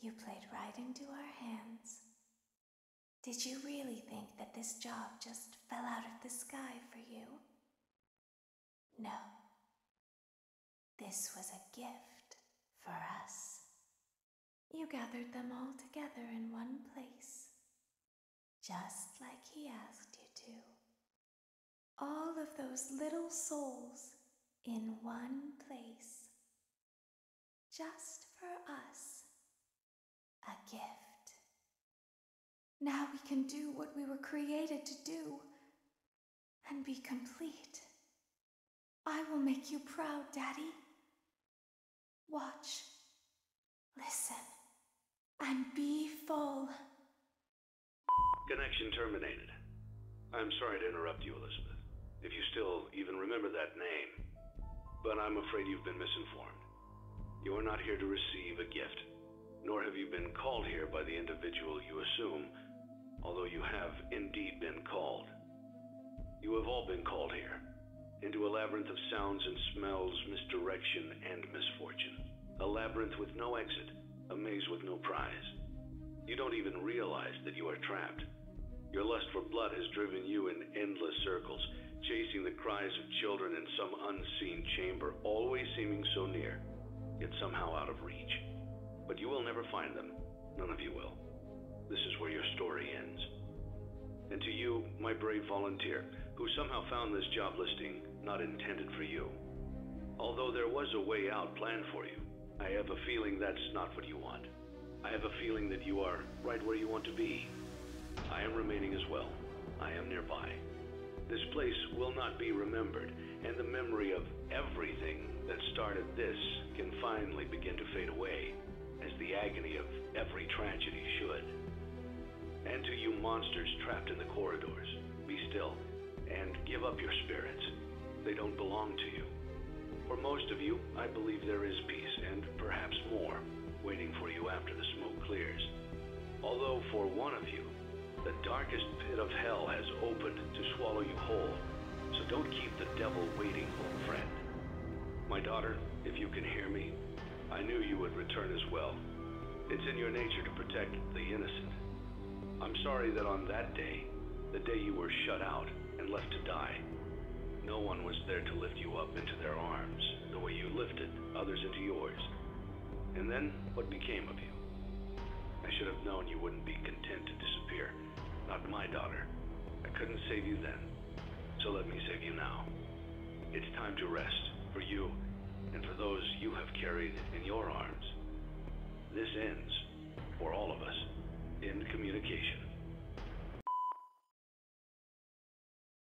You played right into our hands. Did you really think that this job just fell out of the sky for you? No. This was a gift for us. You gathered them all together in one place, just like he asked you to. All of those little souls in one place, just for us. A gift. Now we can do what we were created to do and be complete. I will make you proud, Daddy. Watch, listen, and be full. Connection terminated. I'm sorry to interrupt you, Elizabeth, if you still even remember that name. But I'm afraid you've been misinformed. You are not here to receive a gift, nor have you been called here by the individual you assume although you have indeed been called. You have all been called here, into a labyrinth of sounds and smells, misdirection, and misfortune. A labyrinth with no exit, a maze with no prize. You don't even realize that you are trapped. Your lust for blood has driven you in endless circles, chasing the cries of children in some unseen chamber, always seeming so near, yet somehow out of reach. But you will never find them. None of you will. This is where your story ends. And to you, my brave volunteer, who somehow found this job listing not intended for you. Although there was a way out planned for you, I have a feeling that's not what you want. I have a feeling that you are right where you want to be. I am remaining as well. I am nearby. This place will not be remembered, and the memory of everything that started this can finally begin to fade away, every tragedy should. And to you monsters trapped in the corridors, be still and give up your spirits. They don't belong to you. For most of you, I believe there is peace, and perhaps more, waiting for you after the smoke clears. Although for one of you, the darkest pit of hell has opened to swallow you whole. So don't keep the devil waiting, old friend. My daughter, if you can hear me, I knew you would return as well. It's in your nature to protect the innocent. I'm sorry that on that day, the day you were shut out and left to die, no one was there to lift you up into their arms the way you lifted others into yours. And then, what became of you? I should have known you wouldn't be content to disappear. Not my daughter. I couldn't save you then. So let me save you now. It's time to rest for you and for those you have carried in your arms. This ends, for all of us, in communication.